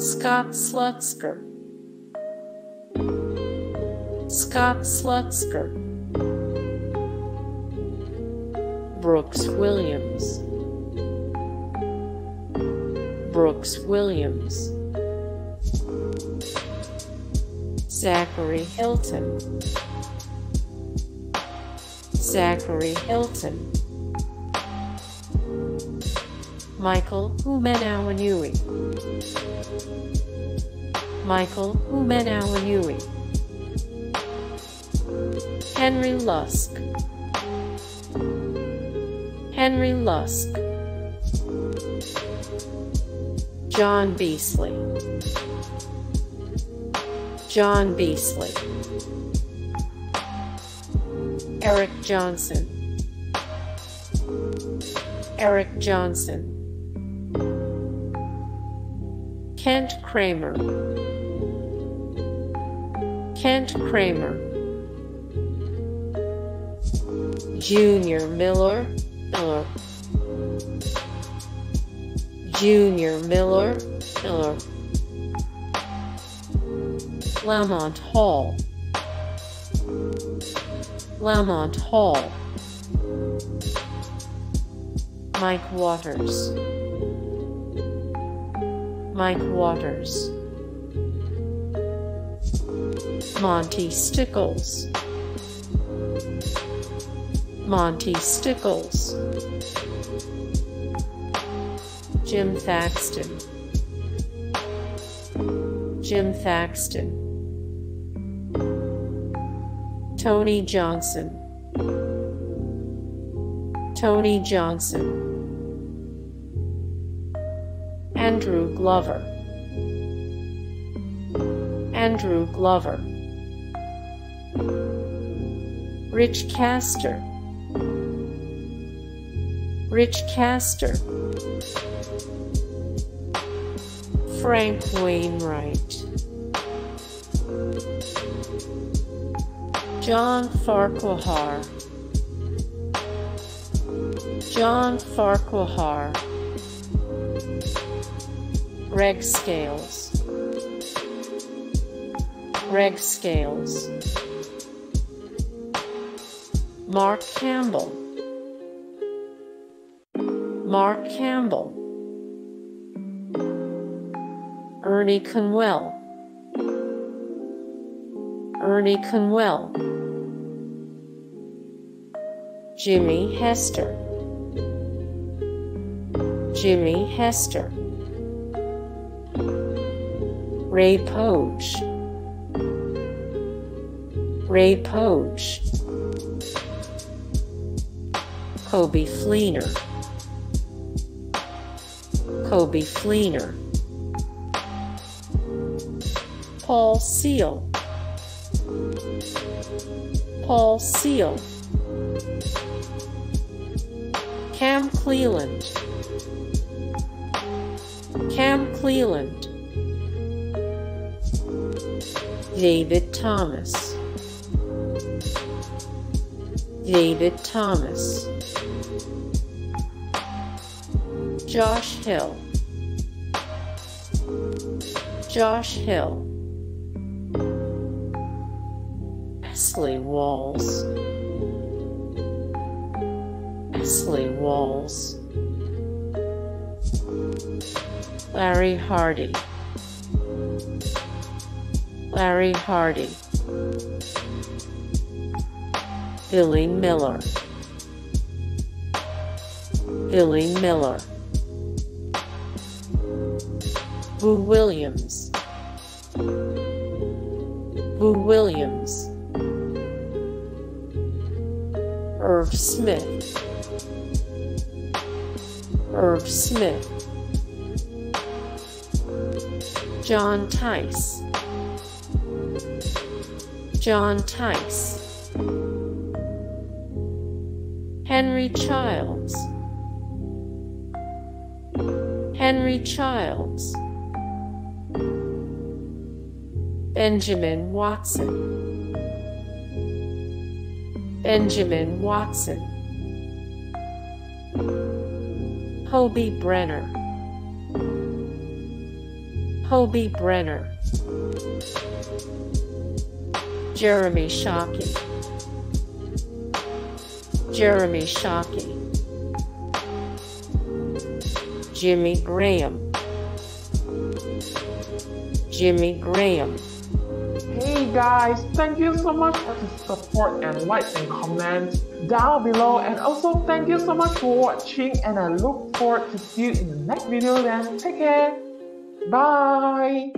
Scott Slutzker. Scott Slutzker. Brooks Williams. Brooks Williams. Zachary Hilton. Zachary Hilton. Michael Hoomanawanui. Michael Hoomanawanui. Henry Lusk. Henry Lusk. John Beasley. John Beasley. Eric Johnson. Eric Johnson. Kent Kramer. Kent Kramer. Junior Miller. Miller. Junior Miller. Miller. Lamont Hall. Lamont Hall. Mike Waters. Mike Waters. Monty Stickles. Monty Stickles. Jim Thaxton. Jim Thaxton. Tony Johnson. Tony Johnson. Andrew Glover. Andrew Glover. Rich Caster. Rich Caster. Frank Wainright. John Farquhar. John Farquhar. Greg Scales. Greg Scales. Mark Campbell. Mark Campbell. Ernie Conwell. Ernie Conwell. Jimmy Hester. Jimmy Hester. Ray Poage. Coby Fleener. Coby Fleener. Paul Seal. Paul Seal. Cam Cleeland. Cam Cleeland. David Thomas. David Thomas. Josh Hill. Josh Hill. Ashley Walls. Ashley Walls. Larry Hardy. Larry Hardy. Billy Miller. Billy Miller. Boo Williams. Boo Williams. Irv Smith. Irv Smith. John Tice. John Tice. Henry Childs. Henry Childs. Benjamin Watson. Benjamin Watson. Hoby Brenner. Hoby Brenner, Jeremy Shockey, Jeremy Shockey, Jimmy Graham, Jimmy Graham. Hey guys, thank you so much for the support and likes and comments down below and also thank you so much for watching and I look forward to see you in the next video then. Take care. Bye.